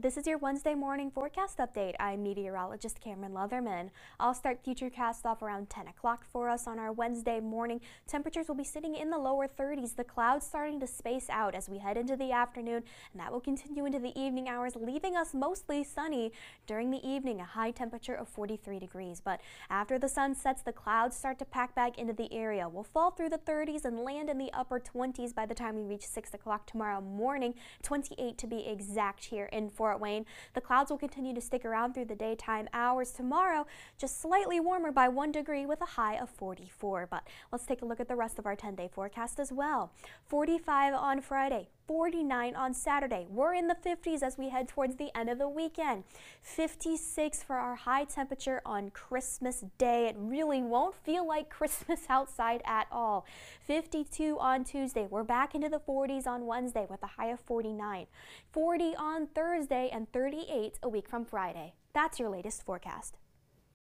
This is your Wednesday morning forecast update. I'm meteorologist Cameron Leatherman. I'll start Futurecast off around 10 o'clock for us on our Wednesday morning. Temperatures will be sitting in the lower 30s. The clouds starting to space out as we head into the afternoon, and that will continue into the evening hours, leaving us mostly sunny during the evening, a high temperature of 43 degrees. But after the sun sets, the clouds start to pack back into the area. We'll fall through the 30s and land in the upper 20s by the time we reach 6 o'clock tomorrow morning, 28 to be exact here in Fort Wayne. The clouds will continue to stick around through the daytime hours tomorrow, just slightly warmer by one degree with a high of 44. But let's take a look at the rest of our 10 day forecast as well. 45 on Friday, 49 on Saturday. We're in the 50s as we head towards the end of the weekend. 56 for our high temperature on Christmas Day. It really won't feel like Christmas outside at all. 52 on Tuesday. We're back into the 40s on Wednesday with a high of 49. 40 on Thursday and 38 a week from Friday. That's your latest forecast.